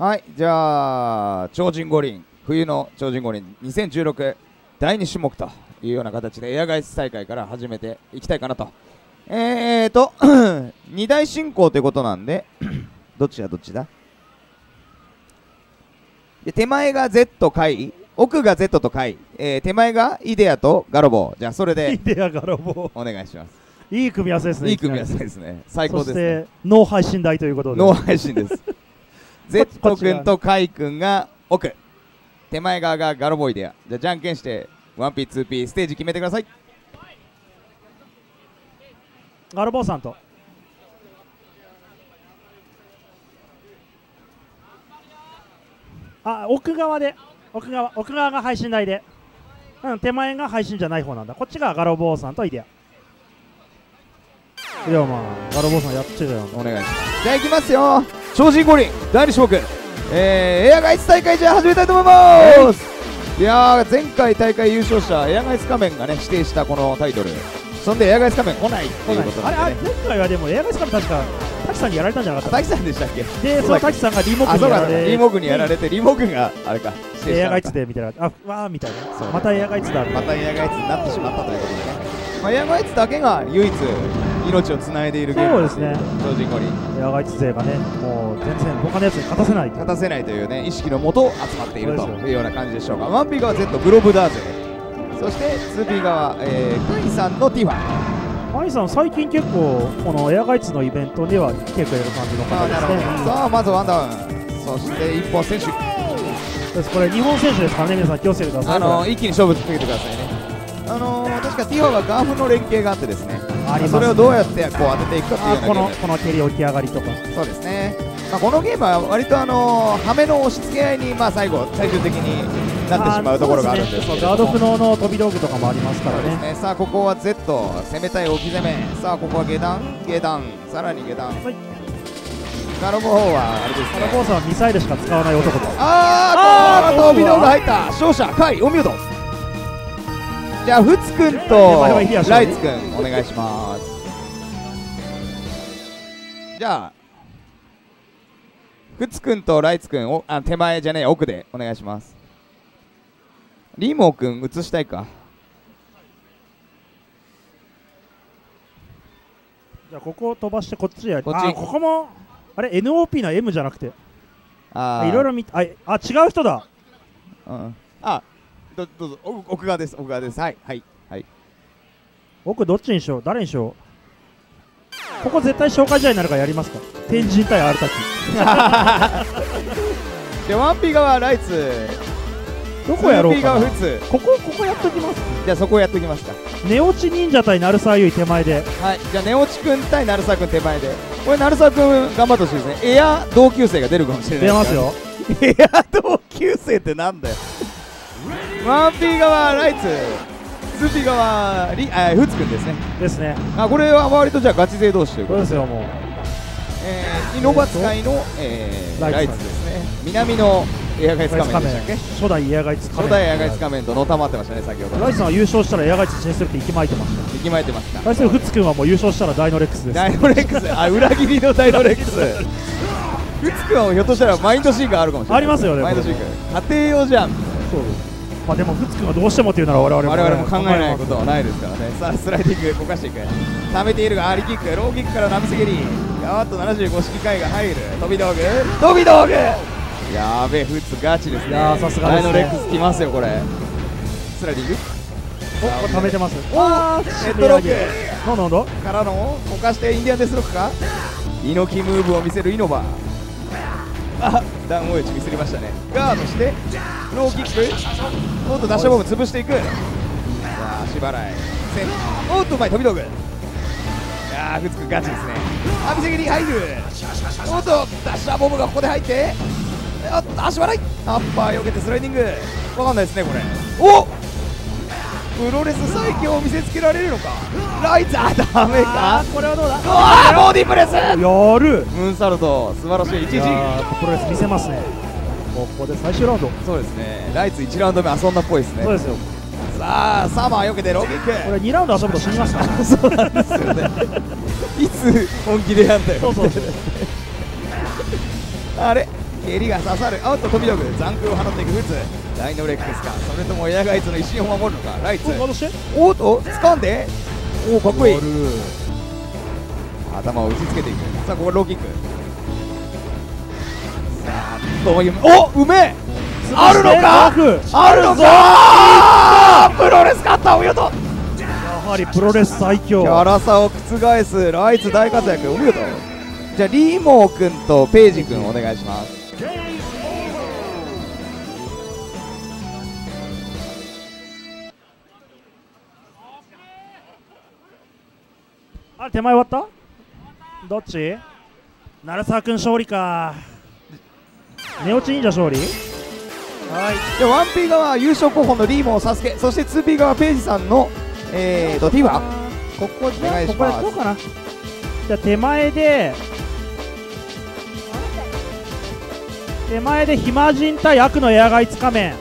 はいじゃあ超人五輪冬の超人五輪2016第2種目というような形でエアガイス大会から始めていきたいかなと。えーと 2大進行ということなんで どっちだどっちだ？で手前が Z 回奥が Z と回、えー手前がイデアとガロボじゃあそれイでデアガロボお願いします。いい組み合わせですねいい組み合わせですね。最高ですそしねてノー配信台ということで。ノー配信です。こ Z っちが君とカイ君が奥。手前側がガロボイデア。じゃあじゃんけんして、1P、2P、ステージ決めてください。ガルボーさんとあ奥側で奥側奥側が配信台で、うん、手前が配信じゃない方なんだこっちがガロボーさんとイデアいやまあガロボーさんやっちゃうよお願いします。じゃあ行きますよ。超人五輪、第2種目。えー、エアガイツ大会じゃあ始めたいと思います。い。やー、前回大会優勝者、エアガイツ仮面がね、指定したこのタイトル。そんでエアガイツ仮面来ないっていうことあれあれ。前回はでもエアガイスから確か滝さんにやられたんじゃなかった？滝さんでしたっけ？でその滝さんがリモあ、ークそうか、にやられリモグにやられて、リモグがあれか、エアガイツでみたいな。あわーみたいな。またエアガイツだ。またエアガイツになってしまったということで。ね、まあ、エアガイツだけが唯一命をつないでいるゲームそうですね。超人五輪エアガイツ勢がねもう全然他のやつに勝たせないと勝たせないというね意識のもと集まっているというような感じでしょうか。1P 側 Z グロブダーゼ。そして 2P 側、えー、カイさんのティファ。アニさん最近結構このエアガイツのイベントでは来てくれる感じの方ですね。さあまずワンダウン。そして一本選手。これ日本選手ですからね皆さん気をつけてくださいあの一気に勝負かけてくださいねかティファはガーフの連携があってですね。ありますね。それをどうやってこう当てていくかっていうこのこの蹴り起き上がりとか。そうですね、まあ、このゲームは割とあのー、ハメの押し付け合いに、まあ、最後、最終的になってしまうところがあるんですけれどガード不能の飛び道具とかもありますからね。ね、さあここは Z 攻めたい置き攻め。さあここは下段下段さらに下段、はい。ガロボ方はあれですカラボねーさんはミサイルしか使わない男です。あーこあーう飛び道具入った。勝者カイお見事じゃあフツくんとライツくんお願いします。じゃあフツくんとライツくんおあ手前じゃねえ奥でお願いします。リーモーくん映したいか？じゃあここを飛ばしてこっちやこっち。あここもあれ NOP の M じゃなくて。あー。いろいろ見あいあ違う人だ。うん。あどどうぞ。奥奥側です。奥側です。はいはいはい。僕どっちにしよう？誰にしよう？ここ絶対紹介試合になるからやりますか。天神対アルタキ でワンピー側はライツ。どこやろう 2P かここここやっときます。じゃあそこやっておきますか。寝落ち忍者対鳴沢優衣手前で。はい。じゃあネオチくん対鳴沢くん手前で。これ鳴沢くん頑張ってほしいですね。エア同級生が出るかもしれない出ますよ。エア同級生ってなんだよワンピー側ライツ 2P 側リあフツくんですね。ですね。あこれは割とじゃあガチ勢同士というそことで。うですよもう。えー、イノバ使いの、えー、ライライツツですね。南のエアガイツ仮面でしたっけ？初代エアガイツ仮面。初代エアガイツ仮面とのたまってましたね先ほど。ライスさんは優勝したらエアガイツ進出って息巻いてました息巻いてますか対するフツ君はもう優勝したらダイノレックスです。ダイノレックス。あ裏切りのダイノレックス。フツくんはひょっとしたらマインドシンクあるかもしれない。ありますよねマインドシンク家庭用じゃん。そうまあでもフツ君がどうしてもっていうなら我々も我々も考えないことはないですからね。さあスライディングこかしていく。溜めているがアリキックローキックからナムセゲリやっと75式回が入る。飛び道具。飛び道具！やべえフツガチですね。さすがですね。ダイノレックス来ますよこれ。スライディング？おこれ溜めてます。おあーネットロック。なんだなんだ？からのこかしてインディアンデスロックか？猪木ムーブを見せるイノバあダウンウェッジミスりましたね。ガードしてローキック。おっとダッシュボム潰していく。さあ足払い。センおっとうまい飛び道具。いやーフツくガチですね。アビセギに入る。おっとダッシャーボムがここで入って。おっと足払い。アッパー避けてスライディング。わかんないですねこれ。おっプロレス最強を見せつけられるのか？ライツあダメか？これはどうだ？うわーボディプレス！やる！ムーンサルト素晴らしいい1や時ープロレス見せますね。ここで最終ラウンド。そうですね。ライツ1ラウンド目遊んだっぽいですね。そうですよ。さあサマー避けてローキックこれ2ラウンド遊ぶと死にますからそうなんですよね。いつ本気でやんだよ。そうそうそう。あれ？蹴りが刺さる。あっと飛び道具。残空を放っていくフツダイノレックスか。それともエアガイツの一心を守るのか。ライツ。おっと掴んで。おおかっこいい。頭を打ちつけていく。さあここローキック。さあどういうおうめえ！あるのか？あるのか？プロレス勝ったお見事。やはりプロレス最強。キャラ差を覆す。ライツ大活躍。お見事。じゃあリーモー君とペイジ君お願いしますあれ手前終わった？どっち？鳴沢君勝利か。寝落ち忍者勝利？はい。じゃあ 1P 側優勝候補のリーモーサスケ。そして 2P 側ペイジさんのえーとティファここお願いしここやますっとうかな。じゃあ手前で手前で暇人対悪のエアガイツ仮面。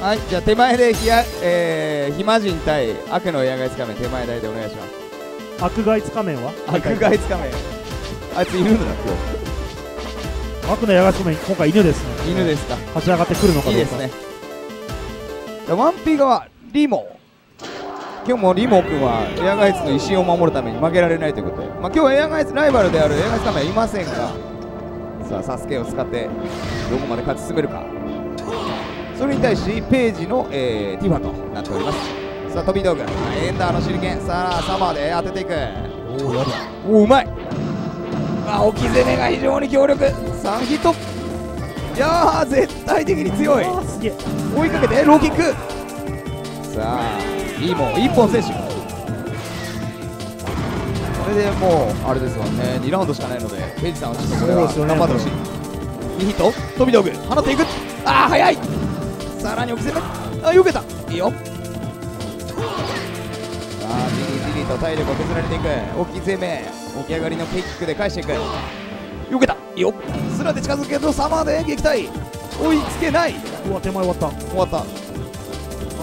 はいじゃあ手前でひや、えー、暇人対悪のエアガイツ仮面手前台でお願いします。悪ガイツ仮面は？悪ガイツ仮面。あいついるんだ今悪のエアガイツ仮面今回犬ですね。日犬ですか。勝ち上がってくるのかどうか。いいですね。じゃあ 1P 側リーモ。ー今日もリーモー君はエアガイツの威信を守るために負けられないということで、まあ、今日はエアガイツライバルであるエアガイツ仮面はいませんがさあサスケを使ってどこまで勝ち進めるか。それに対しページの、えーティファとなっております。さあ飛び道具。エンダーの手裏剣。さあサマーで当てていく。おおやだおおうまい。あ置き攻めが非常に強力。3ヒット。いやー絶対的に強い。あーすげえ。追いかけてローキック。さあいいもん1本選手これでもうあれですわね。2ラウンドしかないのでペイジさんはちょっとこれは頑張ってほしい。2ヒット？飛び道具。放っていく。ああ速い。さらに置き攻めあ避けた。いいよ。さあじりじりと体力を削られていく。置き攻め起き上がりのキックで返していく。避けた。いいよ。スラで近づくけどサマーで撃退。追いつけない。うわ手前終わった。終わった。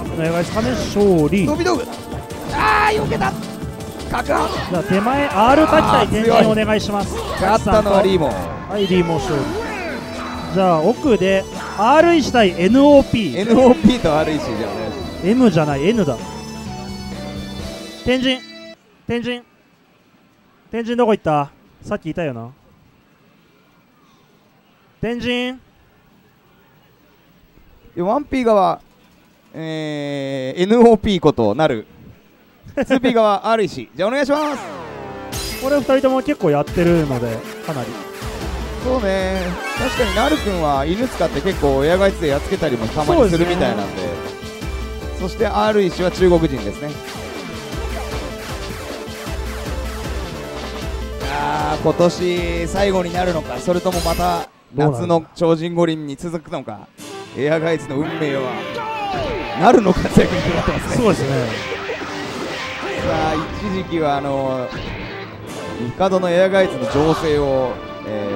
悪のエアガイツ仮面勝利。飛び道具。ああ避けた角半じゃあ手前 R タキ対天神お願いします。勝ったのはリーモン。はいリーモ勝利じゃあ奥で R 石対 NOP NOP と REC じゃあお願いします。M じゃない N だ。天神。天神。天神どこ行った？さっきいたよな。天神。で 1P 側えー、NOP ことなる 2P 側 REC じゃあお願いします。これ2人とも結構やってるのでかなり。そうね。確かになるくんは犬使って結構エアガイツでやっつけたりもたまにするみたいなんで。そして REC は中国人ですね。あー今年最後になるのかそれともまた夏の超人五輪に続くのか。エアガイツの運命はなるの活躍に決まってますね。そうですねさあ一時期はあの帝のエアガイツの情勢を、え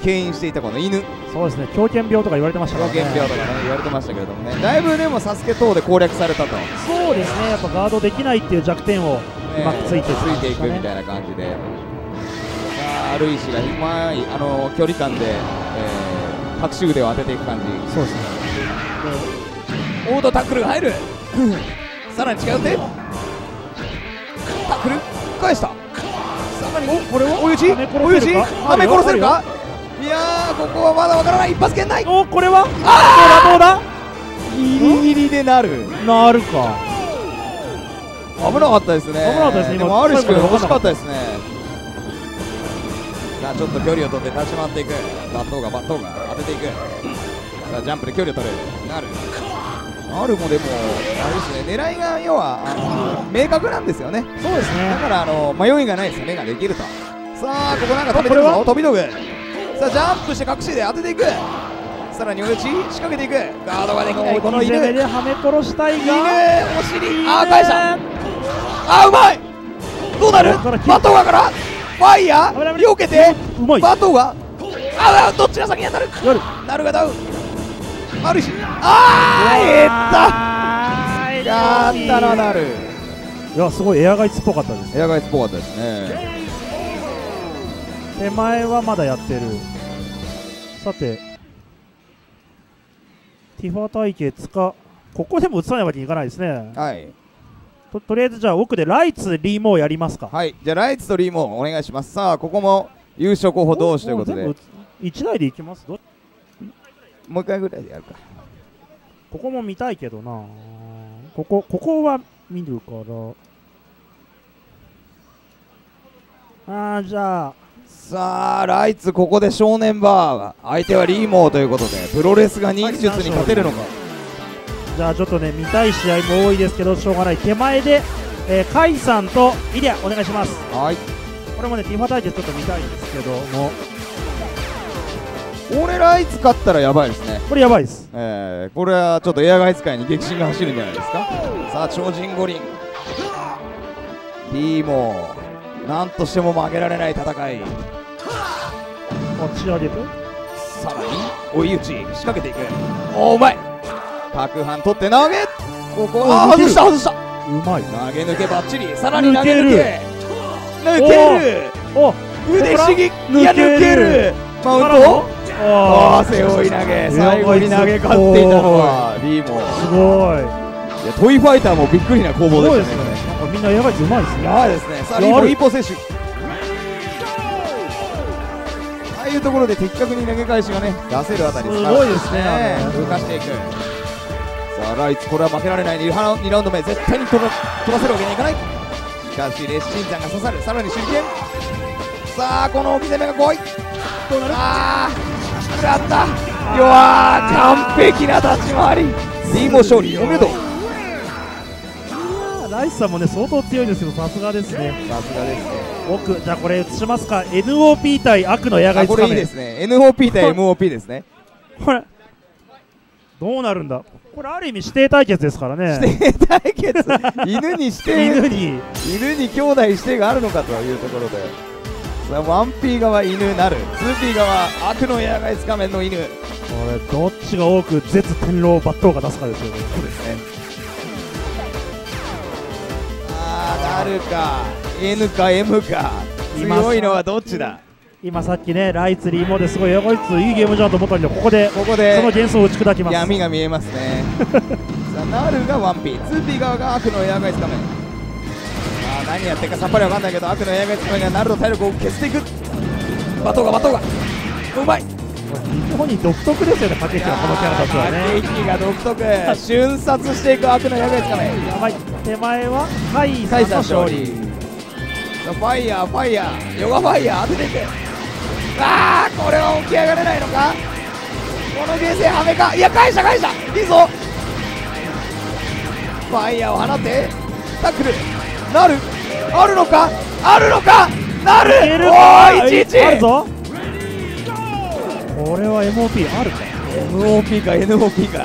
ー、牽引していたこの犬。そうですね狂犬病とか言われてましたからね。狂犬病とかね言われてましたけれどもね。だいぶでもサスケ等で攻略されたと、そうですねやっぱガードできないっていう弱点をうまくついてついていくみいたいな感じで。さあルイシがうまいあの距離感で、えー、拍手腕を当てていく感じ。そうですね。オードタックルが入る。さらに近寄ってタックル返した。おこれは？追い打ち？追い打ちせるか？はめ殺せるか？いやーここはまだわからない。一発圏内。おこれは？あどうだどうギリギリでなる。だなるか。危なかったですね。危なかったですね今。でもアルシ君最後まで欲しかったですね。さあちょっと距離を取って立ち回っていく。バットーがバットーが当てていく。さあジャンプで距離を取れる。なるなるもでもあれですね狙いが要は明確なんですよね。そうですね。だからあの迷いがない攻めができると。さあここなんか止めてるあこれは？ぞ飛び道具。さあジャンプして隠しで当てていく。さらに追い打ち仕掛けていく。ガードができないこの犬。ではめ殺したいが。お尻。あー返した。あーうまい。どうなる？バトガから？ファイヤー？避けて。バトガああどっちが先に当たる。なるがダウンあるしあーえあったやったななる。いやすごいエアガイツっぽかったです。エアガイスっぽかったですね。手前はまだやってる。さてティファ対決か。ここでも映さないわけにいかないですね。はい。ととりあえずじゃあ奥でライツリーモーやりますか。はい。じゃあライツとリーもお願いします。さあここも優勝候補同士ということで。おお全部1台でいきます？どもう一回ぐらいでやるか。ここも見たいけどな。ここここは見るから。あーじゃあ。さあライツここで正念場。相手はリーモーということでプロレスが忍術に勝てるのか。じゃあちょっとね見たい試合も多いですけどしょうがない。手前で、えー、カイさんとイリアお願いします。はい。これもねティファ対決ちょっと見たいんですけども俺ライツ勝ったらやばいですね。これやばいです。えー、これはちょっとエアガイ使いに激震が走るんじゃないですか？さあ超人五輪。リーモー。なんとしても負けられない戦い。持ち上げて。さらに追い打ち。仕掛けていく。おーうまい。角半取って投げ。ここあ外した外した。うまい。投げ抜けばっちりさらに投げ抜け。抜ける。お腕刺激。抜ける。マウント？ああー背負い投げ。や最後に投げ勝っていたのは。リーモーすごい。いやトイファイターもびっくりな攻防すごいでしたね。ねなんかみんなやばいですうまいですね。やばいですね。さあリーモ一歩接種ああいうところで的確に投げ返しがね出せるあたりすごいですね。浮かしていく。さあライツこれは負けられない。2, ラ2ラウンド目絶対に取ら取らせるわけにはいかない。しかしレッシン山が刺さる。さらに手裏剣さあこの置き攻めが怖い。どうなる？ああ食らった。よわー完璧な立ち回り。リーモ勝利おめでとう。ライスさんもね相当強いですけどさすがですね。さすがですね。奥じゃあこれ映しますか。NOP 対悪の野外あこれいいですね。NOP 対 MOP ですね。これどうなるんだ。これある意味指定対決ですからね。指定対決。犬に指定。犬に。犬に兄弟指定があるのかというところでさあ 1P 側犬なる。2P 側悪の野外つかめんの犬。これどっちが多く絶天狼抜刀が出すかですよね。そうですね。あーなるか。N か M か。強いのはどっちだ？今さっきねライツリーモですごいこいついいゲームじゃんと思ったんでここでここでその幻想を打ち砕きます。闇が見えますね。さあナルが 1P2P 側が悪のエアガイつかめあー何やってるかさっぱりわかんないけど悪のエアガイつかめにはナルの体力を消していく。バトがバトが。うまい。日本に独特ですよね駆け引きはこのキャラたちはね。駆け引きが独特。瞬殺していく悪のエアガイつかめ。やばい。手前はカイの勝利。ファイヤーファイヤー。ヨガファイヤー当てていくあーこれは起き上がれないのか？このゲーセンはめか？いや返した返した。いいぞ。ファイヤーを放ってタックルなる。あるのか？あるのか？ないるおかーいちいち。あるぞ。これは MOP あるか？MOP か NOP か。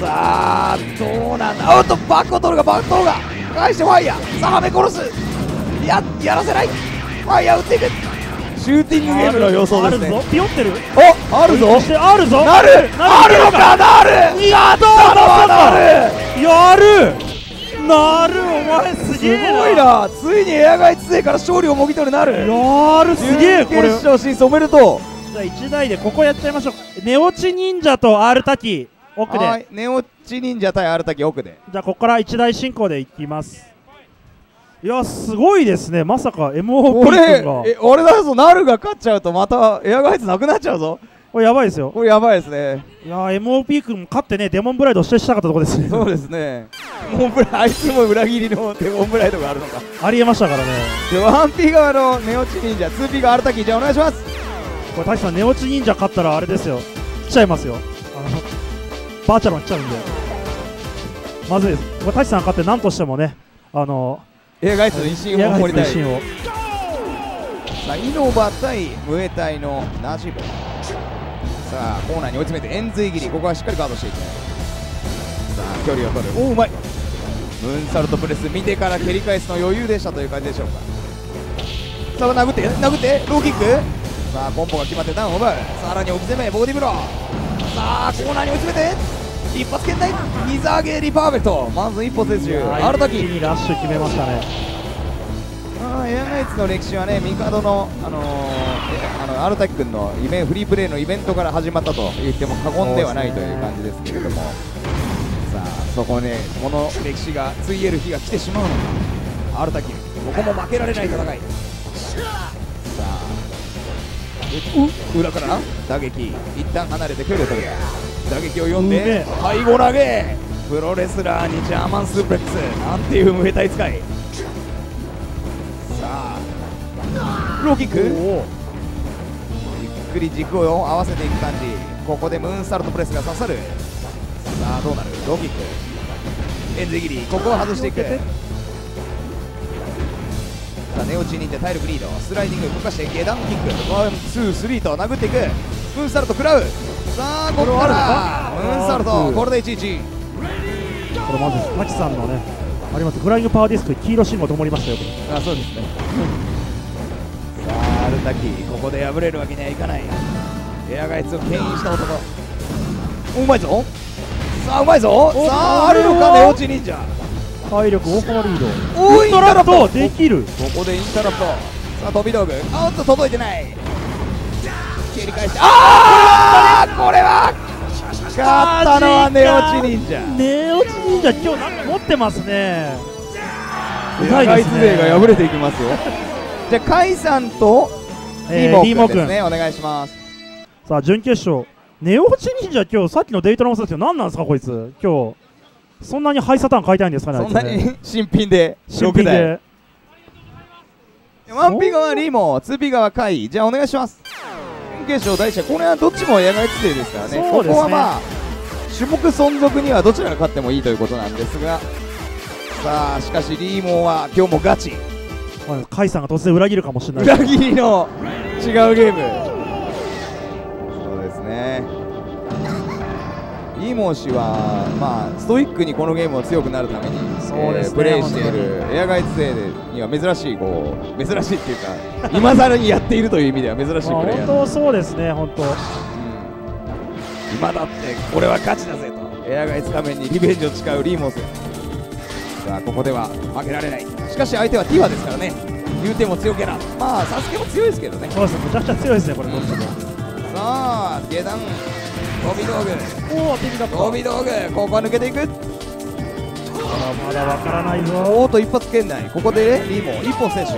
さあどうなんだ？おっとバックを取るがバック取るが返してファイヤー。さあはめ殺す。ややらせない。ファイヤー打っていく。シューティングゲームの予想ですね。あるぞ。ピヨってる。おあるぞ。あるぞ。なる。ある。のか？なる。やったなる。やるなるお前すすげえな。ごいな。ついにエアガイツ勢から勝利をもぎ取るなる。やるすげえ。これ準決勝進出おめでとじゃあ1台でここやっちゃいましょう。寝落ち忍者と R 滝う奥で。はいネオチ忍者対アルタキ奥で。じゃあここから1台進行でいきます。いやすごいですね。まさか MOP これ君が。え俺だぞ。ナルが勝っちゃうとまたエアガイツなくなっちゃうぞこれやばいですよ。これやばいですね。いやー MOP 君勝ってねデモンブライドをしてしたかったとこです。ねそうですね。モンブライあいつも裏切りのデモンブライドがあるのか。ありえましたからね。で 1P 側のネオチ忍者 2P がアルタキじゃあお願いします。これ大志さん寝落ち忍者勝ったらあれですよ。来ちゃいますよ。あのバーチャルマン来ちゃうんで。まずいです。これ大志さん勝って何としてもねあのエアガイツの威信エアガイを守りたい。さあイノバ対ムエタイのナジブさあコーナーに追い詰めて円髄切り。ここはしっかりガードしていくさあ距離を取る。おおうまい。ムーンサルトプレス見てから蹴り返すの余裕でしたという感じでしょうか。さあ殴って殴って。ローキック。さあコンボが決まってダウンを奪うさらに置き攻めボディブロー。さあコーナーに追い詰めて。一発圏内。膝上げリパーフェクト。まず一歩接種ある時にラッシュ決めましたね。あーエアナイツの歴史はね、帝の、あのーえあのアルタキ君のイベンフリープレイのイベントから始まったと言っても過言ではないという感じですけれども、さあそこねこの歴史がついえる日が来てしまうの。かアルタキここも負けられない戦い。さあう裏から打撃。一旦離れて距離を取る打撃を読んでえ。背後投げ。プロレスラーにジャーマンスープレックス。なんていうムエタイ使い。さあローキックくり軸を合わせていく感じ。ここでムーンサルトプレスが刺さる。さあどうなる？ローキック。エンズ切り。ここを外していく。さあ寝落ちにて体力リード。スライディング動かして下段キック。ワンツースリーと殴っていく。ムーンサルト食らう。さあここから。ムーンサルトこれで11これまず滝さんのねあります。フライングパワーディスク黄色信号ともりましたよ。あそうですねさあアルタキここで敗れるわけにはいかない。エアガイツを牽引した男。うまいぞ。さあうまいぞ。おさああるのか寝落ち忍者。体力大幅リード。おーインタラプトできる。ここでインタラプト。さあ飛び道具。あおっと届いてない。蹴り返してああこれは勝ったのは寝落ち忍者。寝落ち忍者今日なんか持ってますね。うエアガイざいで勢がね敗れていきますよ。じゃあカイさんとリリーモ君ー君ね。お願いします。さあ準決勝寝落ち忍者今日さっきのデイトラもそうですけど何なんですかこいつ。今日そんなにハイサターン買いたいんですかねそんなに新品で。新品で。ワンピ側リーモツーピ側カイ。じゃあお願いします。準決勝第一射これはどっちも野外ツ勢ですからね。そうですね。ここはまあ種目存続にはどちらが勝ってもいいということなんですが。さあしかしリーモは今日もガチまあカイさんが突然裏切るかもしれない。裏切りの違うゲーム。そうですね。イーモー氏は、まあ、ストイックにこのゲームを強くなるために、そうですねプレイしているエアガイツ勢には珍しいこう珍しいっていうか 今更にやっているという意味では珍しいプまあレイヤー、本当そうですね本当。うん。今だってこれは勝ちだぜと。エアガイツ仮面にリベンジを誓うリーモース。さあここでは負けられない。しかし相手はティワですからね。言うても強気な。まあサスケも強いですけどね。そうですねむちゃくちゃ強いですねこれどっちも。さあ下段。飛び道具。おお手にだった。飛び道具。ここは抜けていく。まだわからないぞ。おーと一発圏内。ここでリーモ一本選手。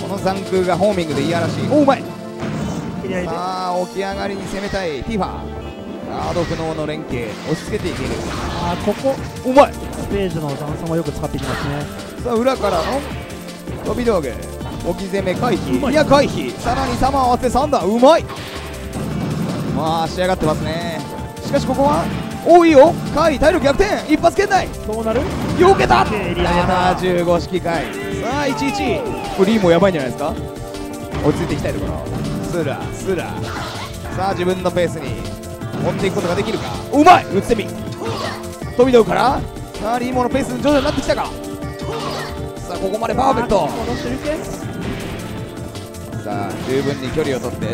この残空がホーミングでいやらしい。おうまい。さあ起き上がりに攻めたいティファ。ガード不能の連携。押し付けていける。あーここ。うまいステージの段差もよく使っていきますね。さあ裏からの飛び道具。置き攻め回避。い。や回避。さらに球を合わせ3段うまい。まあ仕上がってますね。しかしここはおいいよ。回体力逆転。一発圏内。どうなる？よけた！蹴り上げた75式回さあ11これリーもやばいんじゃないですか？落ち着いていきたいところスラスラさあ自分のペースに持っていくことができるか。うまい！打ってみ飛び道具からさあリーモのペース徐々になってきたか。さあここまでパーフェクト。さあ十分に距離を取って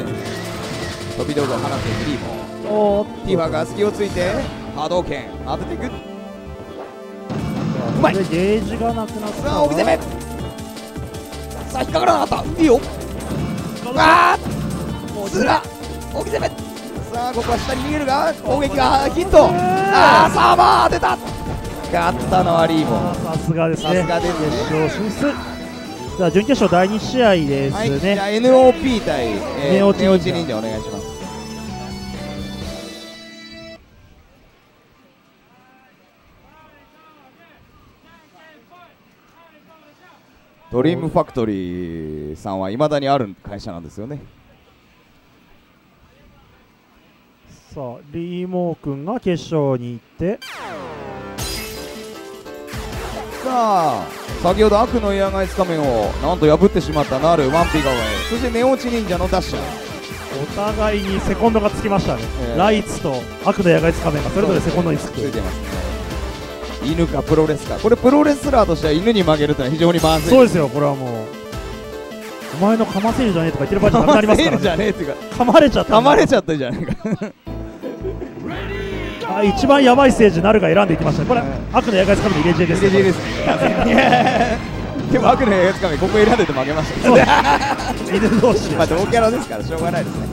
飛び道具を放っていくリーモティファが隙をついて波動拳当てていく。うまい。でゲージがなくなった。さあ、置き攻めさあ、引っかからなかった。いいよ。あー。つら置き攻めさあ、ここは下に逃げるが攻撃がヒット。あー、サーバー当てた勝ったのはリーモあーさすがですね。さすがで決勝進出じゃあ準決勝第2試合ですはい、じね、ゃあ NOP 対、えー、ネオチ忍者ネオチ忍者お願いします。ドリームファクトリーさんはいまだにある会社なんですよね。さあリーモー君が決勝に行ってさあ先ほど悪のエアガイス仮面をなんと破ってしまったなるワンピ側へそしてネオチ忍者のダッシャーお互いにセコンドがつきましたね、えーライツと悪の野外つかめがそれぞれセコンドにつく。ついてますね。犬かプロレスか。これプロレスラーとしては犬に負けるというのは非常にまずい。そうですよこれはもう。お前のかませるじゃねえとか言ってる場合じゃなくなりますから、噛ませるじゃね、ねえっていうか噛まれちゃった噛まれちゃったじゃないかあ一番やばいステージなるが選んでいきましたね。これ、うん悪の野外つかめの入れ知恵です。入れ知恵です。ねでも悪のやつかめここ選んでて負けました。ね犬同士でまあ同キャラですからしょうがないですね。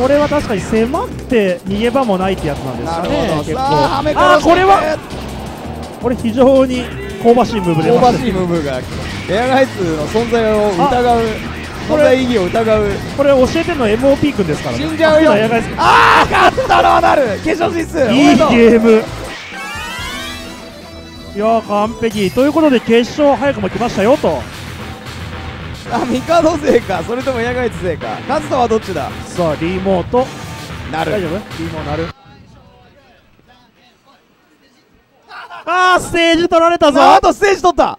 これは確かに迫って逃げ場もないってやつなんですなるかね結構。ああこれはこれ非常に香ばしいムーブ出香ばましいムーブがエアガイツの存在を疑うこれ意義を疑うこれ教えてんの MOP 君ですからね。死んじゃうよ。あああ勝ったのはなる。決勝進出おいいゲーム。いやー完璧。ということで決勝早くも来ましたよと。あミカド勢か。それともエアガイツ勢か。勝つのはどっちだ？さあリモート。なる。大丈夫？リモーなる。あーステージ取られたぞ。ああとステージ取った。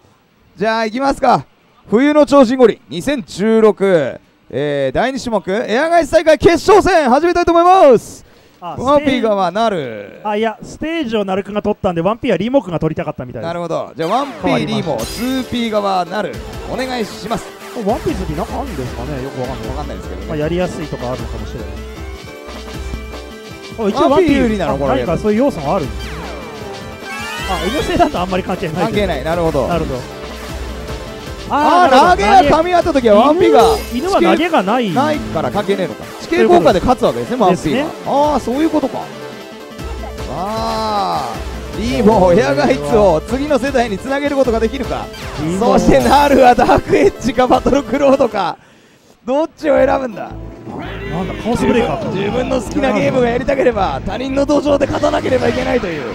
じゃあ行きますか冬の超人五輪2016、えー、第2種目エアガイツ大会決勝戦始めたいと思います。あワンピーステージ側なる。あいやステージをなるくんが取ったんでワンピーはリモクが取りたかったみたいなるほど。じゃあワンピ変わりましたーリーも 2P 側なる。お願いします。ワンピースになんかあるんですかね？よくわかんない。わかんないですけどね。まあ、やりやすいとかあるのかもしれない。あ一ワンピー有利なのあこれ。何かそういう要素がある。あ N 製だとあんまり関係ない関係ない。なるほど。なるほどあ投げが噛み合った時はワンピーが犬犬は投げがない。ないから関係ねえのか。地形効果で勝つわけですねワンピがああそういうことか。ああリーもエアガイツを次の世代につなげることができるか。そしてナルはダークエッジかバトルクロードか。どっちを選ぶんだ？なんだカオスブレイカー。か自分の好きなゲームがやりたければ他人の土壌で勝たなければいけないという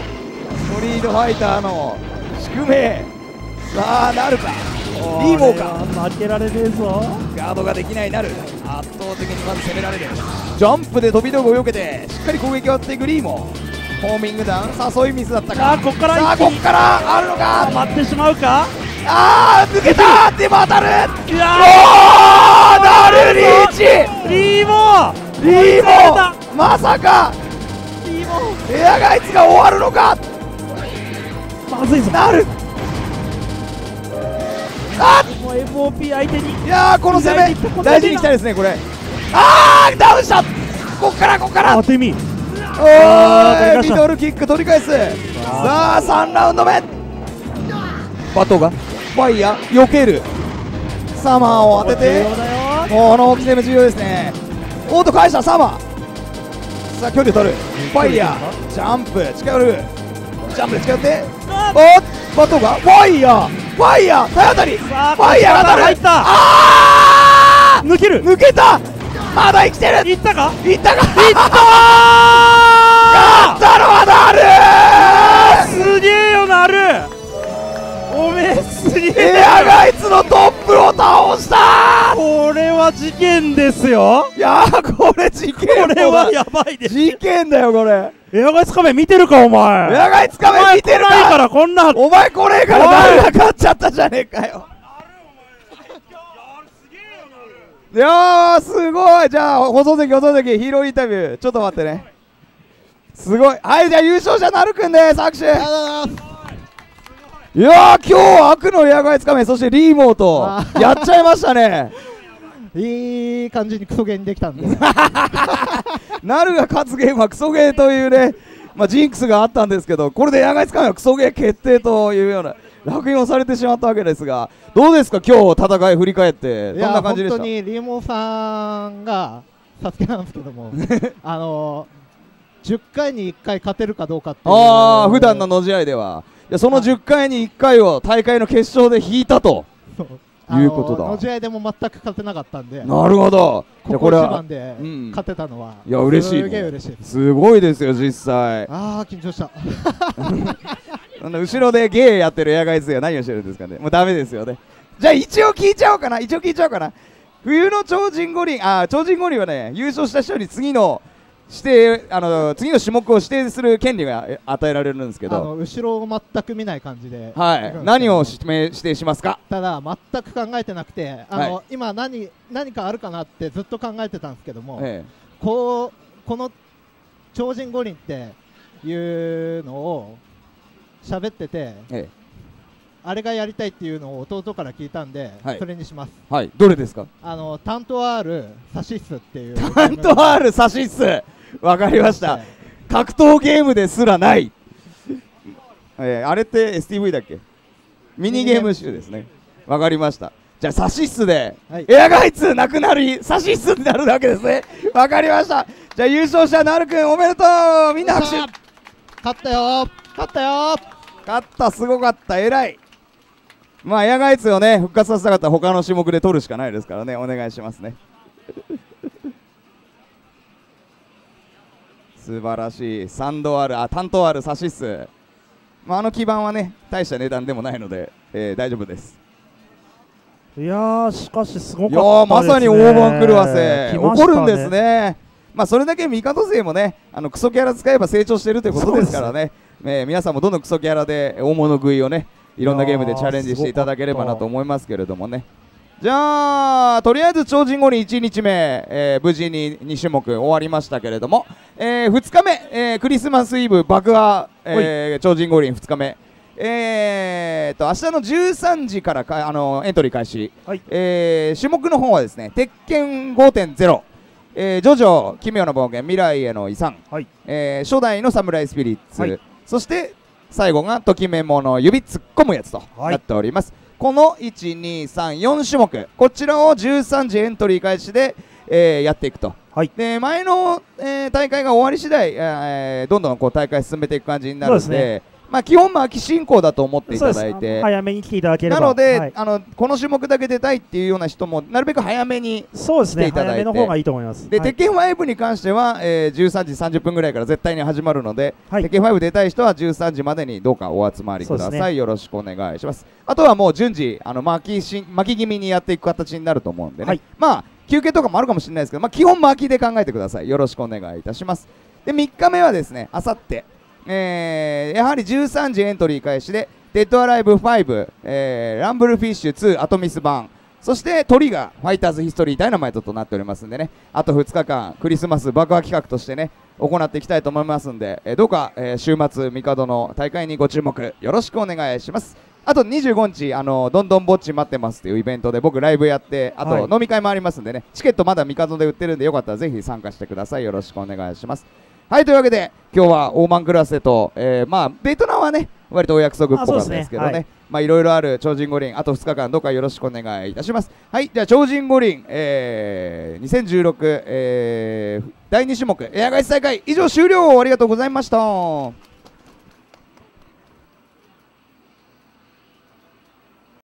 ストリートファイターの宿命さあなるかリーモーか負けられねえぞ。ガードができないなる。圧倒的にまず攻められる。ジャンプで飛び道具を避けてしっかり攻撃を割っていくリーモホーミングダウン誘いミスだったか。さあこっからさあこっからあるのか？待ってしまうか？あー抜けたでも当たるいおやーなるリーチ。ーリーモリー追いつかモまさか。リーモエアガイツが終わるのか？まずいぞ。なるあもう MOP 相手に。いやーこの攻め大事にいきたいですねこれ。あーダウンした。こっからこっから。あテミおあーミドルキック取り返す。さあ3ラウンド目。バトがファイヤー避ける。サマーを当てて。この大き攻め重要ですね。オート返したサマー。さあ距離を取る。ファイヤージャンプ近寄る。ジャンプで近寄って。あおっバトがファイヤーファイヤー体当たりファイヤーが当たる。入った。あ抜ける。ー抜けた。まだ生きてる。いったか？いったか？いった 勝ったのはなる。すげえよなる。おめえすげえエアガイツのトップを倒した。これは事件ですよ。いやーこれ事件これはやばいです。事件だよこれエアガイスカメ見てるかお前。エアガイツカメ見てる来ないかからこんな。お前これから誰が勝っちゃったじゃねえかよ。いやーすごい。じゃあ放送席放送席ヒーローインタビュー。ちょっと待ってね。すごい。はいじゃあ優勝者なるくんです握手。いやー今日は悪のエアガイツカメそしてリーモーとあやっちゃいましたね。いい感じにクソゲーにできたんで なるが勝つゲームはクソゲーというね、まあ、ジンクスがあったんですけどこれでエアガイツカメはクソゲー決定というような落印をされてしまったわけですがどうですか今日戦い振り返っていどんな感じでした？本当にリーモンさんがサスケなんですけども あの10回に1回勝てるかどうかっていうああ普段のの試合では。いやその10回に1回を大会の決勝で引いたということだ。の試合でも全く勝てなかったんでなるほど。ここ一これは番でうん。勝てたのは、いや嬉しいね。すげえ嬉しいです。すごいですよ実際。ああ緊張した。後ろでゲーやってるエアガイツが何をしてるんですかね。もうダメですよね。じゃあ一応聞いちゃおうかな。一応聞いちゃおうかな。冬の超人五輪あー超人五輪はね優勝した人に次の指定あの次の種目を指定する権利がえ与えられるんですけあどの後ろを全く見ない感じで。はい。何を指名指定しますか？ただ全く考えてなくてあの、は今何何かあるかなってずっと考えてたんですけども、えこうこの超人五輪っていうのを喋っててええ。あれがやりたいっていうのを弟から聞いたんで、はい。それにします。えはい。どれですか？あのタント R サシスっていう。タント R サシス わかりました。格闘ゲームですらない、えーあれって STV だっけ？ミニゲーム集ですね。わかりました。じゃあサシスで、はい。エアガイツなくなりサシスになるわけですね。わかりました。じゃあ優勝者なるくんおめでとう。みんな拍手。勝ったよ。勝ったよ。勝ったすごかった。偉い。まあエアガイツをね復活させたかったら他の種目で取るしかないですからね。お願いしますね素晴らしい。賛同あるあ担当あるサシスまあ、あの基盤はね大した値段でもないので、えー大丈夫です。いやーしかしすごいやかったですね。ーまさに大盤狂わせ、来ました怒るんですね。まあそれだけ味方勢もねあのクソキャラ使えば成長してるということですからね。えー皆さんもどんどんクソキャラで大物食いをねいろんなゲームでチャレンジしていただければなと思いますけれどもねじゃあとりあえず超人五輪1日目、えー無事に2種目終わりましたけれども、え2日目、えークリスマスイブ爆破、えー超人五輪2日目。えー、と明日の13時からかあのエントリー開始、はい。えー種目の方はですね鉄拳5.0、えージョジョ奇妙な冒険未来への遺産、はい。えー初代のサムライスピリッツ、はい。そして最後がときめもの指突っ込むやつとはい。なっております、この123種目。こちらを13時エントリー開始で、えーやっていくと。はい。で前の、えー大会が終わり次第、えーどんどんこう大会進めていく感じになるのでそうですまあ、基本まあ秋進行だと思っていただいて。早めに来ていただければ。なので、はい。あのこの種目だけ出たいっていうような人もなるべく早めに来ていただいて。早めの方がいいと思います。で、はい。鉄拳5に関しては、えー13時30分ぐらいから絶対に始まるので、はい。鉄拳5出たい人は13時までにどうかお集まりください、ね。よろしくお願いします。あとはもう順次あの巻きし巻き気味にやっていく形になると思うんでね、はい。まあ休憩とかもあるかもしれないですけど、まあ、基本巻きで考えてください。よろしくお願いいたします。で3日目はですねあさってえーやはり13時エントリー開始で「デッドアライブ5」えーランブルフィッシュ2アトミス版そしてトリガーファイターズヒストリーダイナマイトとなっておりますんでね。あと2日間クリスマス爆破企画としてね行っていきたいと思いますんで、えーどうか、えー週末帝の大会にご注目よろしくお願いします。あと25日あのどんどんぼっち待ってますというイベントで僕ライブやってあはい。と飲み会もありますんでね、チケットまだ帝で売ってるんでよかったらぜひ参加してください。よろしくお願いしますはいというわけで今日は大盤クラスと、えーまあベトナムはね割とお約束っぽかったですけどね。まあい。ろいろある超人五輪あと2日間どうかよろしくお願いいたします。はいじゃあ超人五輪、えー、2016、えー、第2種目エアガイス大会以上終了。ありがとうございました